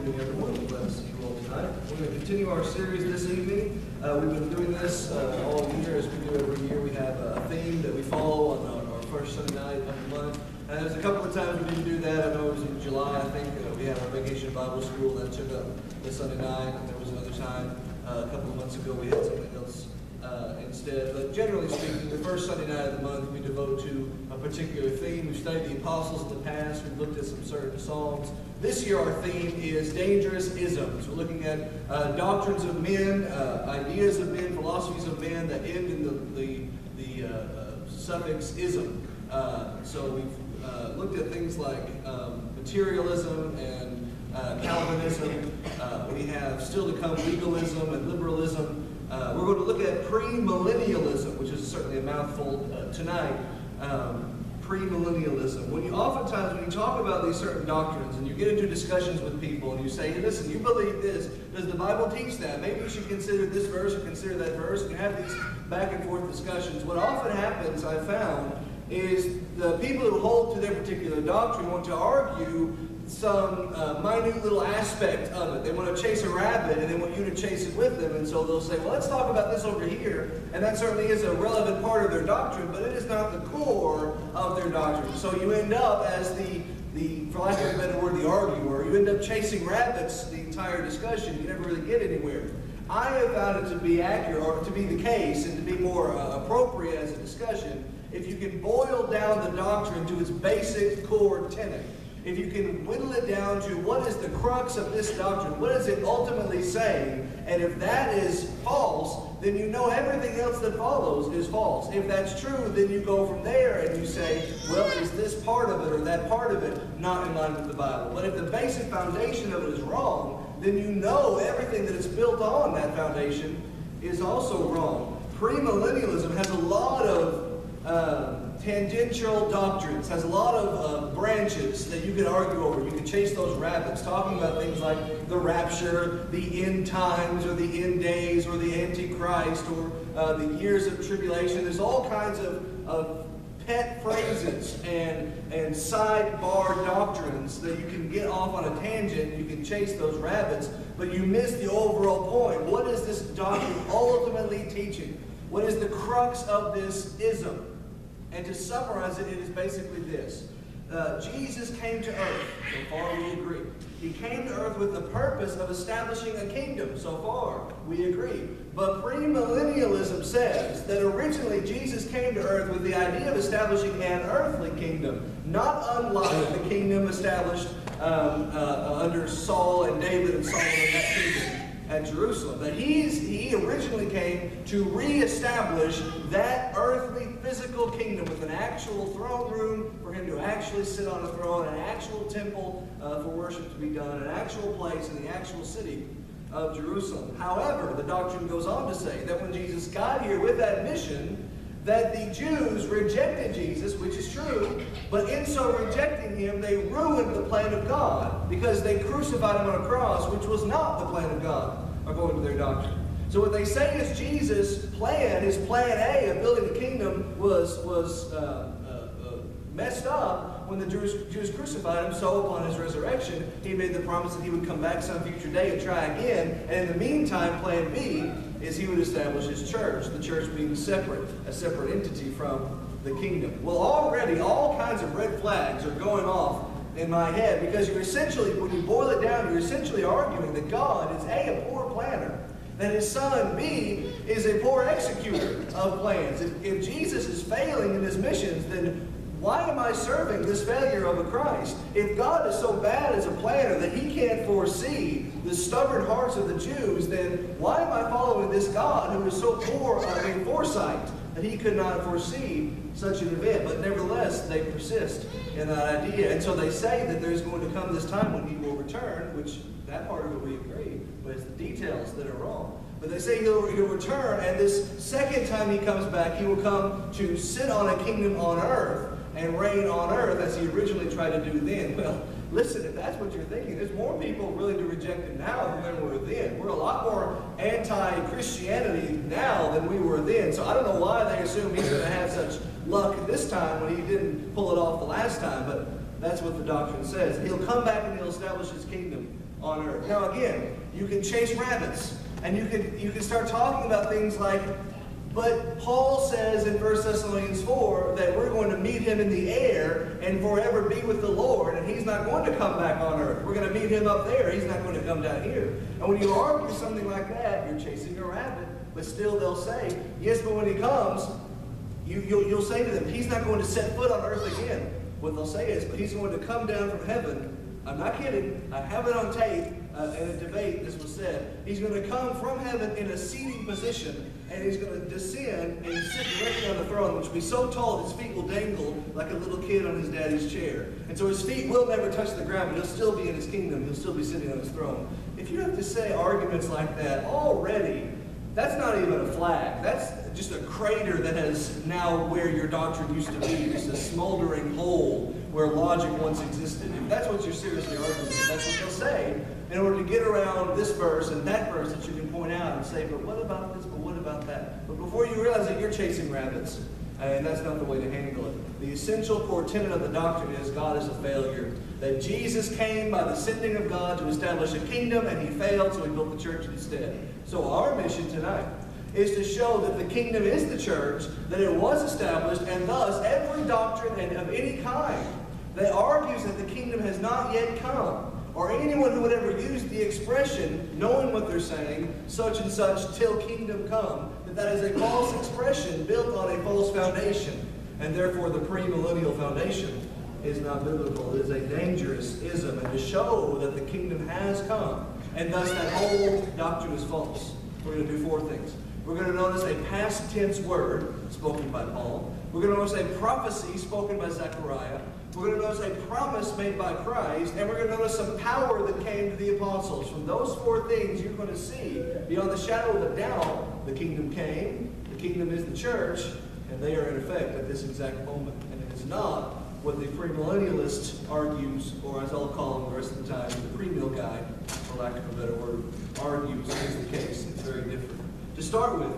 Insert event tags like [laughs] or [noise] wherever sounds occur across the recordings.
evening, everyone. Glad to see you all tonight. We're going to continue our series this evening. Uh, we've been doing this uh, all year, as we do every year. We have a theme that we follow on our, our first Sunday night of the month. And there's a couple of times we didn't do that. I know it was in July, I think. Uh, we had our vacation Bible school that took up the Sunday night. And there was another time uh, a couple of months ago we had something else uh, instead. But generally speaking, the first Sunday night of the month we devote to a particular theme. We've studied the apostles in the past. We've looked at some certain psalms. This year our theme is dangerous isms. We're looking at uh, doctrines of men, uh, ideas of men, philosophies of men that end in the, the, the uh, uh suffix ism. Uh, so we've looked at things like um, materialism and Calvinism. we have still to come legalism and liberalism. Uh, we're going to look at premillennialism, which is certainly a mouthful uh, tonight. Um, premillennialism. When you oftentimes when you talk about these certain doctrines and you get into discussions with people and you say, hey, listen, you believe this. Does the Bible teach that? Maybe you should consider this verse or consider that verse, and you have these back and forth discussions. What often happens, I've found, is the people who hold to their particular doctrine want to argue some uh, minute little aspect of it. They want to chase a rabbit and they want you to chase it with them. And so they'll say, well, let's talk about this over here. And that certainly is a relevant part of their doctrine, but it is not the core of their doctrine. So you end up as the, the for lack of a better word, the arguer. You end up chasing rabbits the entire discussion. You never really get anywhere. I have found it to be accurate, or to be the case, and to be more uh, appropriate as a discussion, if you can boil down the doctrine to its basic core tenet if you can whittle it down to what is the crux of this doctrine, what is it ultimately saying, and if that is false, then you know everything else that follows is false. If that's true, then you go from there and you say, well, is this part of it or that part of it not in line with the Bible? But if the basic foundation of it is wrong, then you know everything that is built on that foundation is also wrong. Premillennialism has a lot of uh, tangential doctrines, has a lot of uh, branches that you can argue over. You can chase those rabbits, talking about things like the rapture, the end times, or the end days, or the Antichrist, or uh, the years of tribulation. There's all kinds of, of pet phrases and, and sidebar doctrines that you can get off on a tangent. You can chase those rabbits, but you miss the overall point. What is this doctrine ultimately teaching? What is the crux of this ism? And to summarize it, it is basically this. Uh, Jesus came to earth, so far we agree. He came to earth with the purpose of establishing a kingdom, so far we agree. But premillennialism says that originally Jesus came to earth with the idea of establishing an earthly kingdom, not unlike the kingdom established um, uh, under Saul and David and Solomon, and that kingdom at Jerusalem. That he's, he originally came to reestablish that earthly physical kingdom with an actual throne room for him to actually sit on a throne, an actual temple uh, for worship to be done, an actual place in the actual city of Jerusalem. However, the doctrine goes on to say that when Jesus got here with that mission, that the Jews rejected Jesus, which is true, but in so rejecting him, they ruined the plan of God because they crucified him on a cross, which was not the plan of God, according to their doctrine. So what they say is Jesus' plan, his plan A of building the kingdom, was, was uh, uh, uh, messed up when the Jews, Jews crucified him. So upon his resurrection, he made the promise that he would come back some future day and try again. And in the meantime, plan B is he would establish his church, the church being separate, a separate entity from the kingdom. Well, already all kinds of red flags are going off in my head because you're essentially, when you boil it down, you're essentially arguing that God is A, a poor planner, that his son, B, is a poor executor of plans. If, if Jesus is failing in his missions, then why am I serving this failure of a Christ? If God is so bad as a planner that he can't foresee the stubborn hearts of the Jews, then why am I following this God who is so poor a foresight that he could not foresee such an event? But nevertheless, they persist in that idea. And so they say that there's going to come this time when he will return, which that part of it we agree, but it's the details that are wrong. But they say he'll, he'll return, and this second time he comes back, he will come to sit on a kingdom on earth and reign on earth as he originally tried to do then. [laughs] Well, listen, if that's what you're thinking, there's more people willing to reject him now than there were then. We're a lot more anti-Christianity now than we were then. So I don't know why they assume he's going to have such luck this time when he didn't pull it off the last time, but that's what the doctrine says. He'll come back and he'll establish his kingdom on earth. Now again, you can chase rabbits, and you can you can start talking about things like but Paul says in 1 Thessalonians 4 that we're going to meet him in the air and forever be with the Lord, and he's not going to come back on earth. We're going to meet him up there. He's not going to come down here. And when you argue something like that, you're chasing a rabbit. But still, they'll say, yes, but when he comes, you, you'll, you'll say to them, he's not going to set foot on earth again. What they'll say is, but he's going to come down from heaven. I'm not kidding. I have it on tape. Uh, in a debate, this was said. He's going to come from heaven in a seating position and he's going to descend and sit directly on the throne, which will be so tall that his feet will dangle like a little kid on his daddy's chair. And so his feet will never touch the ground, but he'll still be in his kingdom. He'll still be sitting on his throne. If you have to say arguments like that already, that's not even a flag. That's just a crater that has now where your doctrine used to be, just a smoldering hole where logic once existed. If that's what you're seriously arguing, that's what they'll say in order to get around this verse and that verse that you can point out and say, but what about this, but what about that? But before you realize that you're chasing rabbits, uh, and that's not the way to handle it. The essential core tenet of the doctrine is God is a failure. That Jesus came by the sending of God to establish a kingdom, and he failed, so he built the church instead. So our mission tonight is to show that the kingdom is the church, that it was established, and thus every doctrine and of any kind that argues that the kingdom has not yet come or anyone who would ever use the expression, knowing what they're saying, such and such till kingdom come, that that is a false expression built on a false foundation, and therefore the premillennial foundation is not biblical. It is a dangerous ism, and to show that the kingdom has come, and thus that whole doctrine is false. We're going to do four things. We're going to notice a past tense word spoken by Paul. We're going to notice a prophecy spoken by Zechariah. We're going to notice a promise made by Christ, and we're going to notice some power that came to the apostles. From those four things, you're going to see, beyond the shadow of a doubt, the kingdom came, the kingdom is the church, and they are in effect at this exact moment. And it is not what the premillennialist argues, or as I'll call him the rest of the time, the premill guy, for lack of a better word, argues is the case. It's very different. To start with,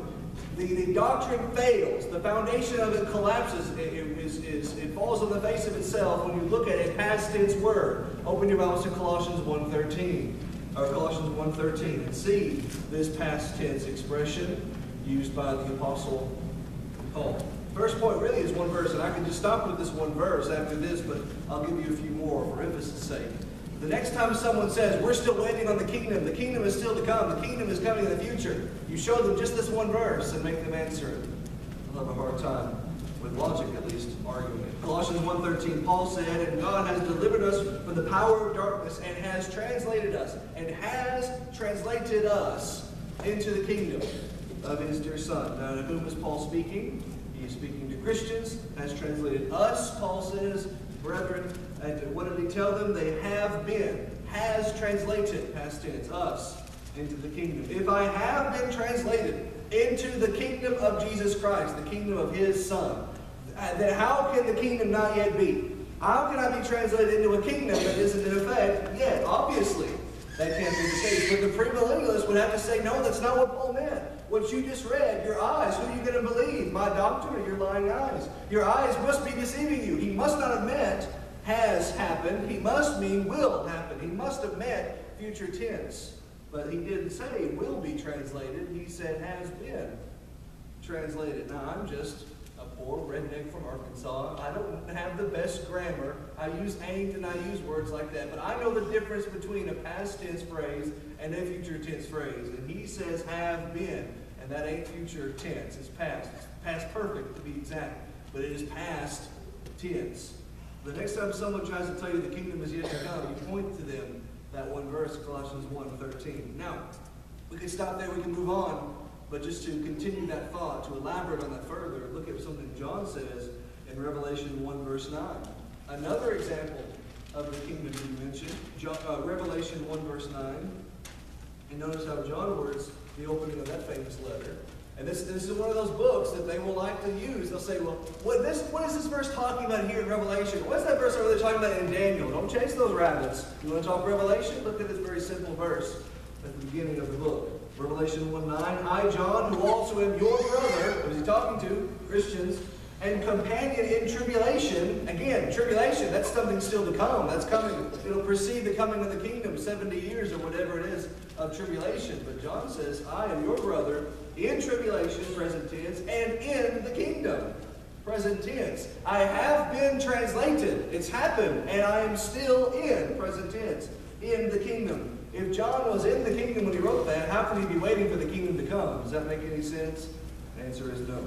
the, the doctrine fails. The foundation of it collapses. It, it, is, is, it falls on the face of itself when you look at it past tense word. Open your Bibles to Colossians 1.13 or Colossians 1.13 and see this past tense expression used by the Apostle Paul. First point really is one verse, and I can just stop with this one verse after this, but I'll give you a few more for emphasis' sake. The next time someone says, we're still waiting on the kingdom, the kingdom is still to come, the kingdom is coming in the future, you show them just this one verse and make them answer it. I'll have a hard time, with logic at least, arguing it. Colossians 1.13, Paul said, And God has delivered us from the power of darkness and has translated us, and has translated us into the kingdom of his dear Son. Now, to whom is Paul speaking? He is speaking to Christians, has translated us, Paul says, brethren, and what did he tell them? They have been, has translated, past tense, us, into the kingdom. If I have been translated into the kingdom of Jesus Christ, the kingdom of his Son, uh, then how can the kingdom not yet be? How can I be translated into a kingdom that isn't in effect yet? Obviously, that can't be the case. But the premillennialists would have to say, no, that's not what Paul meant. What you just read, your eyes, who are you going to believe? My doctrine or your lying eyes? Your eyes must be deceiving you. He must not have meant has happened. He must mean will happen. He must have meant future tense. But he didn't say will be translated. He said has been translated. Now, I'm just a poor redneck from Arkansas. I don't have the best grammar. I use ain't and I use words like that. But I know the difference between a past tense phrase and a future tense phrase. And he says have been. And that ain't future tense. It's past. It's past perfect to be exact. But it is past tense. The next time someone tries to tell you the kingdom is yet to come, you point to them that one verse, Colossians 1, 13. Now, we can stop there, we can move on, but just to continue that thought, to elaborate on that further, look at something John says in Revelation 1, verse 9. Another example of the kingdom he mentioned, John, uh, Revelation 1, verse 9. And notice how John words the opening of that famous letter. And this, this is one of those books that they will like to use. They'll say, well, what, this, what is this verse talking about here in Revelation? What's that verse over there talking about in Daniel? Don't chase those rabbits. You want to talk Revelation? Look at this very simple verse at the beginning of the book. Revelation 1 9. I, John, who also am your brother, what is he talking to? Christians. and companion in tribulation. Again, tribulation, that's something still to come. That's coming. It'll precede the coming of the kingdom, 70 years or whatever it is of tribulation. But John says, I am your brother in tribulation, present tense, and in the kingdom. Present tense. I have been translated. It's happened, and I am still in present tense, in the kingdom. If John was in the kingdom when he wrote that, how could he be waiting for the kingdom to come? Does that make any sense? The answer is no.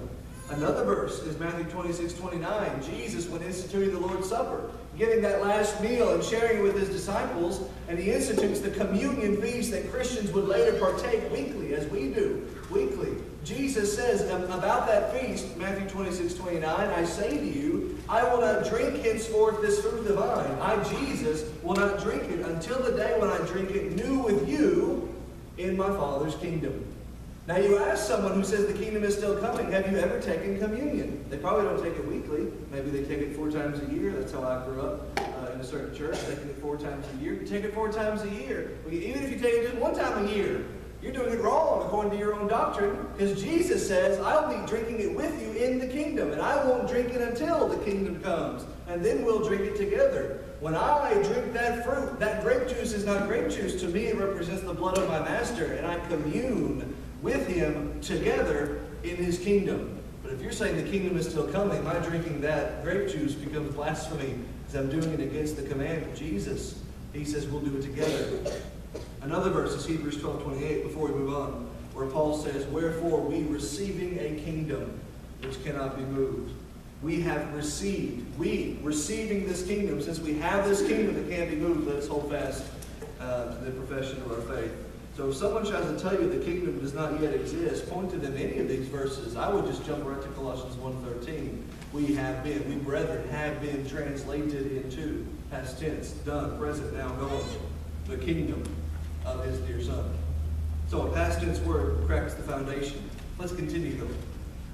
Another verse is Matthew 26, 29. Jesus, when instituting the Lord's Supper, giving that last meal and sharing it with his disciples, and he institutes the communion feast that Christians would later partake weekly, as we do, weekly. Jesus says about that feast, Matthew 26, 29, I say to you, I will not drink henceforth this fruit of the vine. I, Jesus, will not drink it until the day when I drink it new with you in my Father's kingdom. Now you ask someone who says the kingdom is still coming, have you ever taken communion? They probably don't take it weekly. Maybe they take it four times a year. That's how I grew up uh, in a certain church, taking it four times a year. You take it four times a year. Even if you take it just one time a year, you're doing it wrong according to your own doctrine because Jesus says, I'll be drinking it with you in the kingdom, and I won't drink it until the kingdom comes, and then we'll drink it together. When I drink that fruit, that grape juice is not grape juice. To me, it represents the blood of my master, and I commune with him together in his kingdom. But if you're saying the kingdom is still coming, my drinking that grape juice becomes blasphemy because I'm doing it against the command of Jesus. He says we'll do it together. Another verse is Hebrews 12, 28, before we move on, where Paul says, Wherefore we receiving a kingdom which cannot be moved. We have received, we receiving this kingdom, since we have this kingdom that can't be moved, let us hold fast uh, to the profession of our faith. So if someone tries to tell you the kingdom does not yet exist, point to them any of these verses. I would just jump right to Colossians 1.13. We have been, we brethren have been translated into, past tense, done, present, now going, the kingdom of his dear son. So a past tense word cracks the foundation. Let's continue though.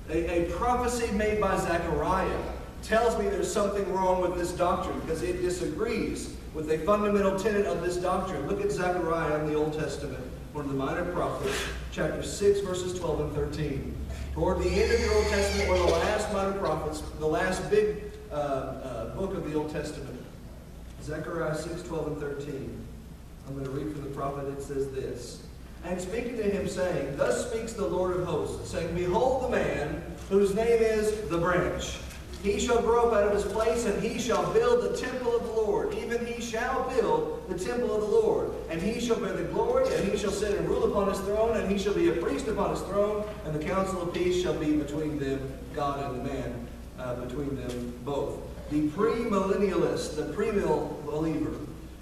A, a prophecy made by Zechariah tells me there's something wrong with this doctrine because it disagrees with a fundamental tenet of this doctrine. Look at Zechariah in the Old Testament, one of the minor prophets, chapter 6, verses 12 and 13. Toward the end of the Old Testament, one of the last minor prophets, the last big uh, uh, book of the Old Testament, Zechariah 6, 12 and 13. I'm going to read from the prophet. It says this. And speaking to him, saying, Thus speaks the Lord of hosts, saying, Behold the man whose name is the branch. He shall grow up out of his place, and he shall build the temple of the Lord. Even he shall build the temple of the Lord. And he shall bear the glory, and he shall sit and rule upon his throne, and he shall be a priest upon his throne, and the counsel of peace shall be between them, God and the man, uh, between them both. The premillennialist, the premill believer,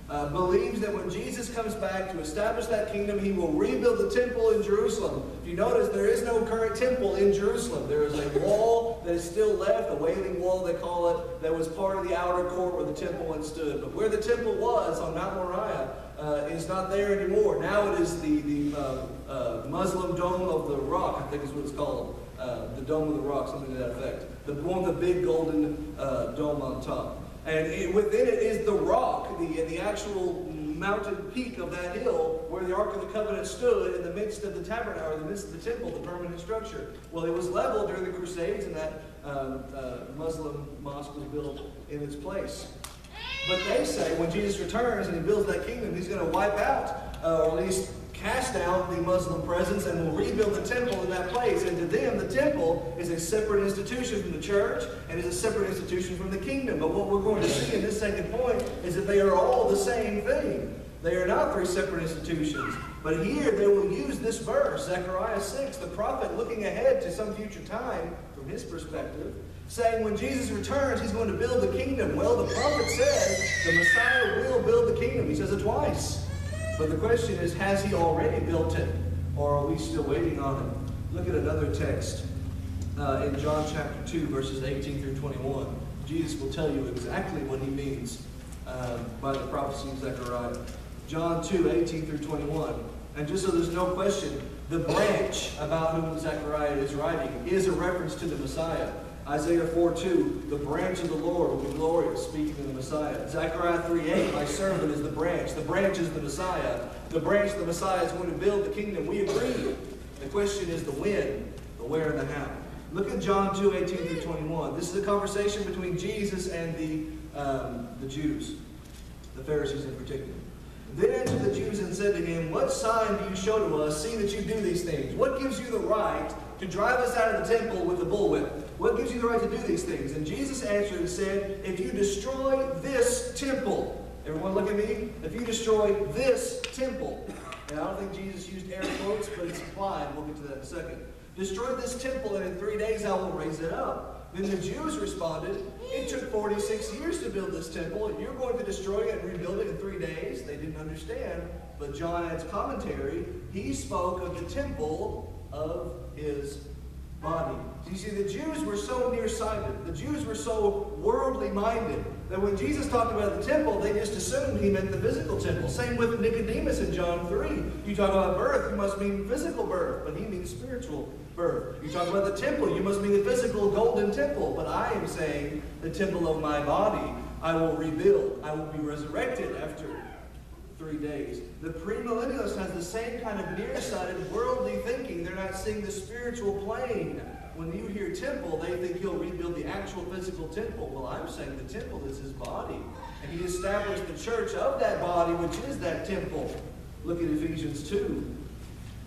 uh, believes that when Jesus comes back to establish that kingdom, he will rebuild the temple in Jerusalem. If you notice, there is no current temple in Jerusalem. There is a wall that is still left, a wailing wall they call it, that was part of the outer court where the temple once stood. But where the temple was on Mount Moriah uh, is not there anymore. Now it is the, the uh, uh Muslim Dome of the Rock, I think is what it's called. Uh, the Dome of the Rock, something to that effect. The one with the big golden uh, dome on top. And it, within it is the rock, the, the actual mountain peak of that hill where the Ark of the Covenant stood in the midst of the tabernacle, or the midst of the temple, the permanent structure. Well, it was leveled during the Crusades, and that um, uh, Muslim mosque was built in its place. But they say when Jesus returns and he builds that kingdom, he's going to wipe out, uh, or at least cast out the Muslim presence and will rebuild the temple in that place. And to them, the temple is a separate institution from the church and is a separate institution from the kingdom. But what we're going to see in this second point is that they are all the same thing. They are not three separate institutions. But here they will use this verse, Zechariah 6, the prophet looking ahead to some future time from his perspective, saying when Jesus returns, he's going to build the kingdom. Well, the prophet says the Messiah will build the kingdom. He says it twice. But the question is, has he already built it? Or are we still waiting on him? Look at another text uh, in John chapter 2, verses 18 through 21. Jesus will tell you exactly what he means uh, by the prophecy of Zechariah. John 2, 18 through 21. And just so there's no question, the branch about whom Zechariah is writing is a reference to the Messiah. Isaiah 4 2, the branch of the Lord will be glorious, speaking of the Messiah. Zechariah 3 8, my servant is the branch. The branch is the Messiah. The branch the Messiah is going to build the kingdom. We agree. The question is the when, the where, and the how. Look at John 2, 18 through 21. This is a conversation between Jesus and the, um, the Jews, the Pharisees in particular. Then answered the Jews and said to him, What sign do you show to us, seeing that you do these things? What gives you the right to drive us out of the temple with a bullwhip? What gives you the right to do these things? And Jesus answered and said, If you destroy this temple, everyone look at me, if you destroy this temple, and I don't think Jesus used air quotes, but it's implied, we'll get to that in a second. Destroy this temple, and in three days I will raise it up. Then the Jews responded, It took 46 years to build this temple, and you're going to destroy it and rebuild it in three days? They didn't understand. But John adds commentary. He spoke of the temple of his body. You see, the Jews were so nearsighted, the Jews were so worldly minded, that when Jesus talked about the temple, they just assumed he meant the physical temple. Same with Nicodemus in John 3. You talk about birth, you must mean physical birth, but he means spiritual birth. You talk about the temple, you must mean the physical golden temple, but I am saying the temple of my body I will rebuild. I will be resurrected after three days. The premillennialist has the same kind of nearsighted worldly thinking. They're not seeing the spiritual plane. When you hear temple, they think he'll rebuild the actual physical temple. Well, I'm saying the temple is his body. And he established the church of that body, which is that temple. Look at Ephesians 2,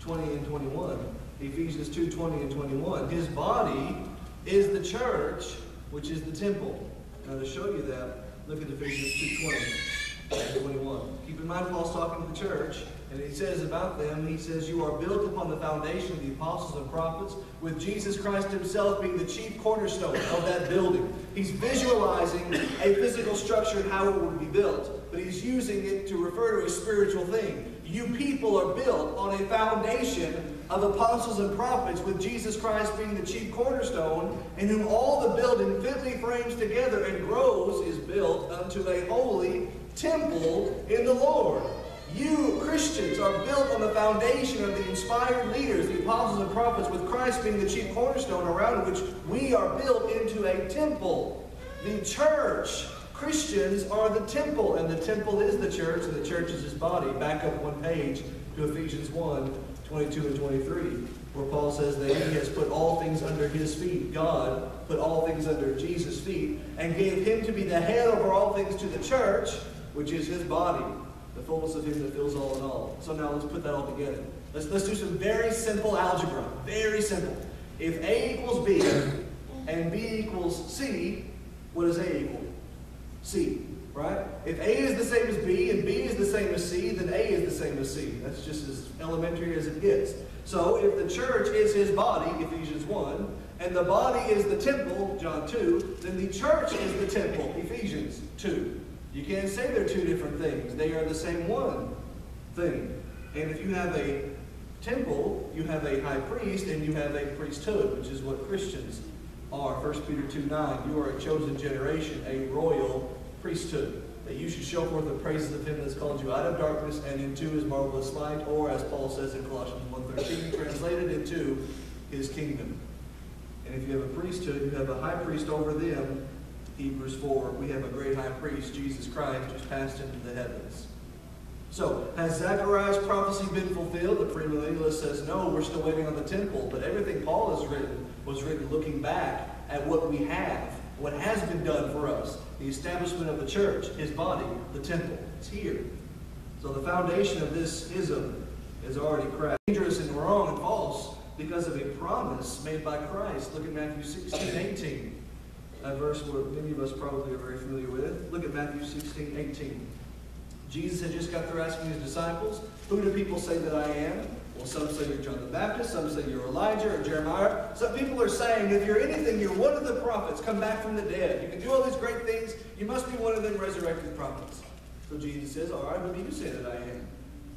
20 and 21. Ephesians 2, 20 and 21. His body is the church, which is the temple. Now to show you that, look at Ephesians 2, 20. 21. Keep in mind, Paul's talking to the church, and he says about them, he says, You are built upon the foundation of the apostles and prophets, with Jesus Christ himself being the chief cornerstone of that building. He's visualizing a physical structure and how it would be built, but he's using it to refer to a spiritual thing. You people are built on a foundation of apostles and prophets, with Jesus Christ being the chief cornerstone, in whom all the building fitly frames together and grows is built unto a holy temple in the Lord. You, Christians, are built on the foundation of the inspired leaders, the apostles and prophets, with Christ being the chief cornerstone around which we are built into a temple. The church, Christians, are the temple, and the temple is the church, and the church is his body. Back up one page to Ephesians 1 22 and 23, where Paul says that he has put all things under his feet. God put all things under Jesus' feet and gave him to be the head over all things to the church which is his body, the fullness of him that fills all in all. So now let's put that all together. Let's, let's do some very simple algebra. Very simple. If A equals B and B equals C, what does A equal? C, right? If A is the same as B and B is the same as C, then A is the same as C. That's just as elementary as it gets. So if the church is his body, Ephesians 1, and the body is the temple, John 2, then the church is the temple, Ephesians 2. You can't say they're two different things. They are the same one thing. And if you have a temple, you have a high priest, and you have a priesthood, which is what Christians are. 1 Peter 2 9, you are a chosen generation, a royal priesthood, that you should show forth the praises of him that has called you out of darkness and into his marvelous light, or as Paul says in Colossians 1.13, translated into his kingdom. And if you have a priesthood, you have a high priest over them, Hebrews 4, we have a great high priest, Jesus Christ, who's passed into the heavens. So, has Zechariah's prophecy been fulfilled? The premillennialist says, no, we're still waiting on the temple. But everything Paul has written was written looking back at what we have, what has been done for us. The establishment of the church, his body, the temple. It's here. So the foundation of this ism is already cracked. Dangerous and wrong and false because of a promise made by Christ. Look at Matthew 16, 18 a verse where many of us probably are very familiar with. Look at Matthew 16, 18. Jesus had just got through asking his disciples, Who do people say that I am? Well, some say you're John the Baptist, some say you're Elijah or Jeremiah. Some people are saying, if you're anything, you're one of the prophets, come back from the dead. You can do all these great things. You must be one of them resurrected prophets. So Jesus says, All right, who do you say that I am?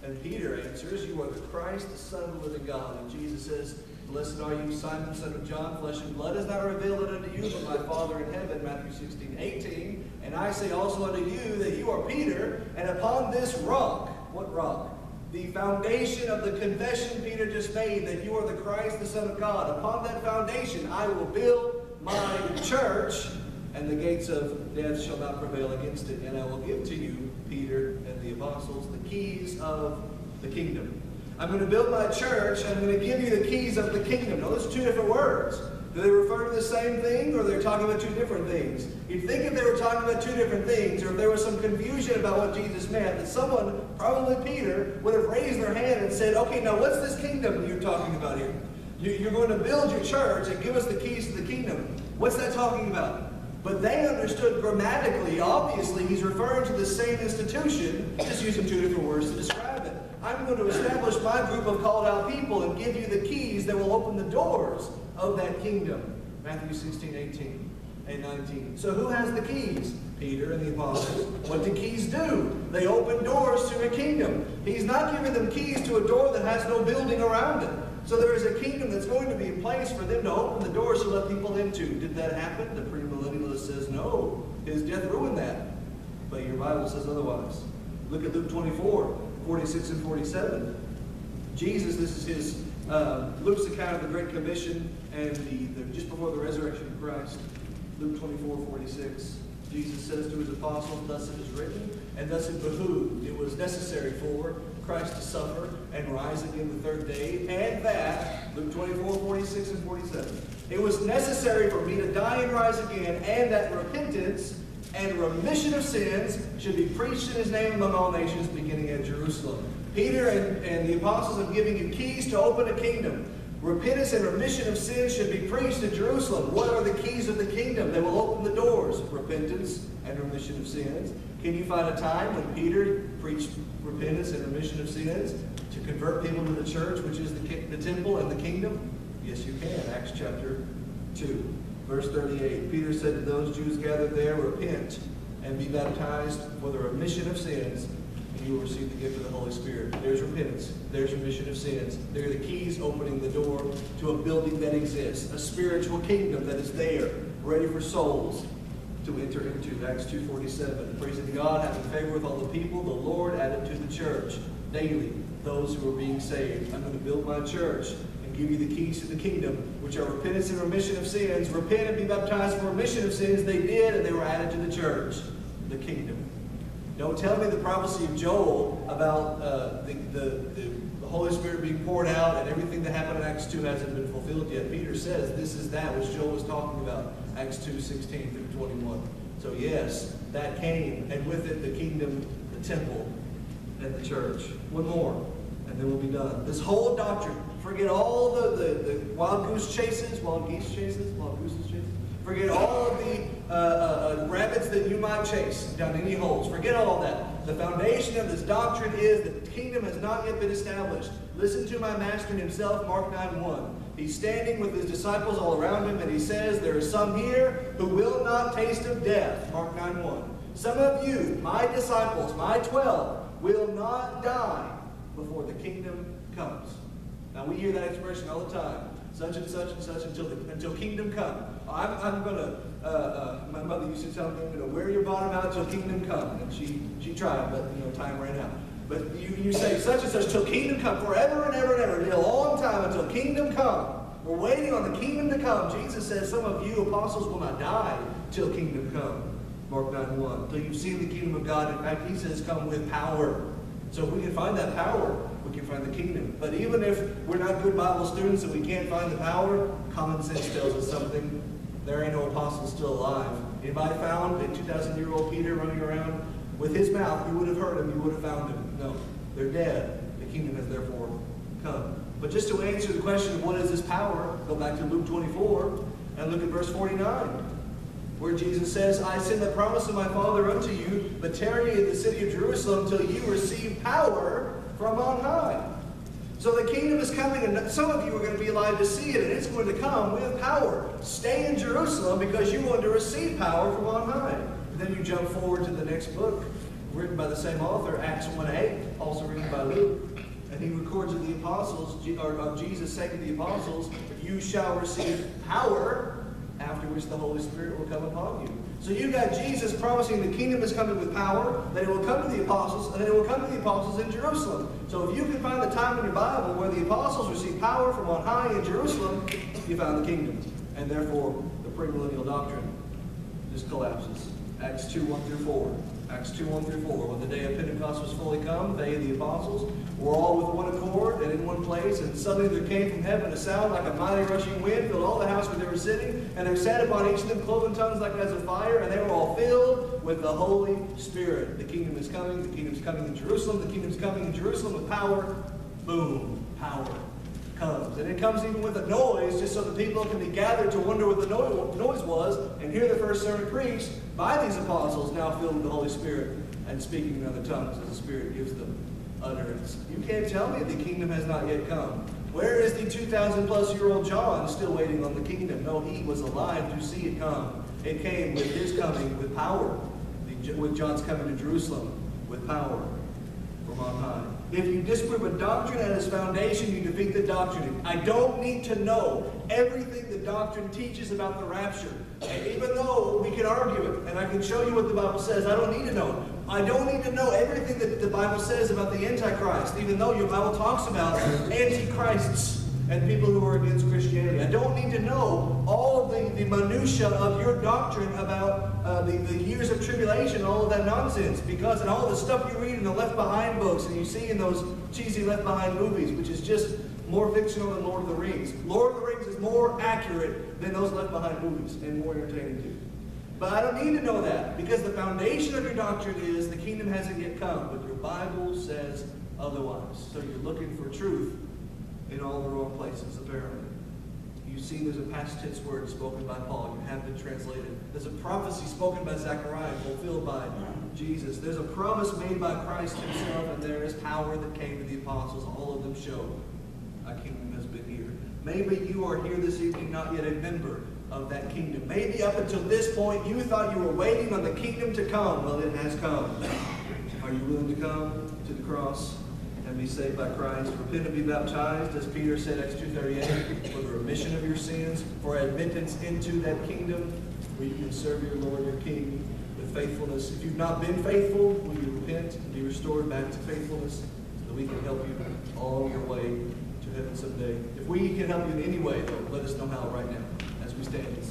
And Peter answers, You are the Christ, the Son of the living God. And Jesus says, Blessed are you, Simon, son of John. Flesh and blood has not revealed unto you, but my Father in heaven. Matthew 16, 18. And I say also unto you that you are Peter, and upon this rock, what rock? The foundation of the confession Peter just made that you are the Christ, the Son of God. Upon that foundation I will build my church, and the gates of death shall not prevail against it. And I will give to you, Peter and the apostles, the keys of the kingdom. I'm going to build my church, I'm going to give you the keys of the kingdom. Now, those two different words. Do they refer to the same thing or they're talking about two different things? You'd think if they were talking about two different things or if there was some confusion about what Jesus meant, that someone, probably Peter, would have raised their hand and said, okay, now what's this kingdom you're talking about here? You're going to build your church and give us the keys to the kingdom. What's that talking about? But they understood grammatically, obviously, he's referring to the same institution, just using two different words to describe. I'm going to establish my group of called out people and give you the keys that will open the doors of that kingdom. Matthew 16, 18 and 19. So who has the keys? Peter and the apostles. What do keys do? They open doors to a kingdom. He's not giving them keys to a door that has no building around it. So there is a kingdom that's going to be a place for them to open the doors to let people into. Did that happen? The premillennialist says no. His death ruined that. But your Bible says otherwise. Look at Luke 24, 46 and 47. Jesus, this is his uh, Luke's account of the Great Commission and the, the, just before the resurrection of Christ. Luke 24, 46. Jesus says to his apostles, Thus it is written, and thus it behooved, it was necessary for Christ to suffer and rise again the third day, and that, Luke 24, 46 and 47, it was necessary for me to die and rise again, and that repentance and remission of sins should be preached in his name among all nations, beginning at Jerusalem. Peter and, and the apostles are giving you keys to open a kingdom. Repentance and remission of sins should be preached in Jerusalem. What are the keys of the kingdom? They will open the doors. Repentance and remission of sins. Can you find a time when Peter preached repentance and remission of sins to convert people to the church, which is the, the temple and the kingdom? Yes, you can. Acts chapter 2, verse 38. Peter said to those Jews gathered there, Repent and be baptized for the remission of sins and you will receive the gift of the Holy Spirit. There's repentance. There's remission of sins. They're the keys opening the door to a building that exists, a spiritual kingdom that is there, ready for souls to enter into. Acts 2.47, praising God, having favor with all the people, the Lord added to the church daily those who are being saved. I'm going to build my church and give you the keys to the kingdom, which are repentance and remission of sins. Repent and be baptized for remission of sins. They did, and they were added to the church, the kingdom. Don't tell me the prophecy of Joel about uh, the, the, the, Holy Spirit being poured out and everything that happened in Acts 2 hasn't been fulfilled yet. Peter says this is that which Joel was talking about, Acts 2, 16 through 21. So yes, that came, and with it the kingdom, the temple, and the church. One more, and then we'll be done. This whole doctrine, forget all the, the, the wild goose chases, wild geese chases, wild goose chases. Forget all of the uh, uh, uh, rabbits that you might chase down any holes. Forget all that. The foundation of this doctrine is that the kingdom has not yet been established. Listen to my master himself, Mark 9 1. He's standing with his disciples all around him, and he says, There are some here who will not taste of death. Mark 9 1. Some of you, my disciples, my 12, will not die before the kingdom comes. Now, we hear that expression all the time such and such and such until the, until kingdom come. I'm, I'm to, uh, uh, my mother used to tell me, going to wear your bottom out till kingdom come. And she, she tried, but, you know, time ran out. But you, you say such and such till kingdom come, forever and ever and ever, a long time until kingdom come. We're waiting on the kingdom to come. Jesus says some of you apostles will not die till kingdom come. Mark 9 1. Till you've seen the kingdom of God. In fact, he says come with power. So if we can find that power, we can find the kingdom. But even if we're not good Bible students and we can't find the power, common sense tells us something. There ain't no apostles still alive. Anybody found a 2,000-year-old Peter running around? With his mouth, you would have heard him, you would have found him. No, they're dead. The kingdom has therefore come. But just to answer the question of what is this power, go back to Luke 24 and look at verse 49 where Jesus says, I send the promise of my Father unto you, but tarry in the city of Jerusalem till you receive power from on high. So the kingdom is coming, and some of you are going to be alive to see it, and it's going to come with power. Stay in Jerusalem because you're going to receive power from on high. And then you jump forward to the next book, written by the same author, Acts 1-8, also written by Luke. And he records of the apostles, or of Jesus saying to the apostles, You shall receive power after which the Holy Spirit will come upon you. So you've got Jesus promising the kingdom is coming with power, that it will come to the apostles, and it will come to the apostles in Jerusalem. So if you can find the time in your Bible where the apostles receive power from on high in Jerusalem, you found the kingdom. And therefore, the premillennial doctrine just collapses. Acts 2, 1 through 4. Acts 2, 1 through 4. When the day of Pentecost was fully come, they, the apostles, were all with one accord and in one place, and suddenly there came from heaven a sound like a mighty rushing wind, filled all the house where they were sitting, and there sat upon each of them cloven tongues like as of fire, and they were all filled with the Holy Spirit. The kingdom is coming, the kingdom is coming in Jerusalem, the kingdom is coming in Jerusalem with power. Boom, power comes. And it comes even with a noise, just so the people can be gathered to wonder what the noise was and hear the first sermon preached by these apostles, now filled with the Holy Spirit and speaking in other tongues as the Spirit gives them utterance. You can't tell me the kingdom has not yet come. Where is the 2,000 plus year old John still waiting on the kingdom? No, he was alive to see it come. It came with his coming with power, with John's coming to Jerusalem with power from on high. If you disprove a doctrine at its foundation, you defeat the doctrine. I don't need to know everything the doctrine teaches about the rapture. And even though we can argue it, and I can show you what the Bible says, I don't need to know. I don't need to know everything that the Bible says about the Antichrist, even though your Bible talks about antichrists and people who are against Christianity. I don't need to know all the, minutiae of your doctrine about uh, the, the years of tribulation, all of that nonsense, because and all the stuff you read in the Left Behind books and you see in those cheesy Left Behind movies, which is just more fictional than Lord of the Rings. Lord of the Rings is more accurate than those Left Behind movies and more entertaining too. But I don't need to know that because the foundation of your doctrine is the kingdom hasn't yet come, but your Bible says otherwise. So you're looking for truth in all the wrong places, apparently. You see there's a past tense word spoken by Paul. You have been translated. There's a prophecy spoken by Zechariah, fulfilled by Jesus. There's a promise made by Christ himself, and there is power that came to the apostles. All of them show a kingdom has been here. Maybe you are here this evening, not yet a member of that kingdom. Maybe up until this point, you thought you were waiting on the kingdom to come. Well, it has come. Are you willing to come to the cross? And be saved by Christ. Repent and be baptized, as Peter said, Acts 2.38, for the remission of your sins, for admittance into that kingdom where you can serve your Lord, your King, with faithfulness. If you've not been faithful, will you repent and be restored back to faithfulness so that we can help you all your way to heaven someday? If we can help you in any way, though, let us know how right now as we stand.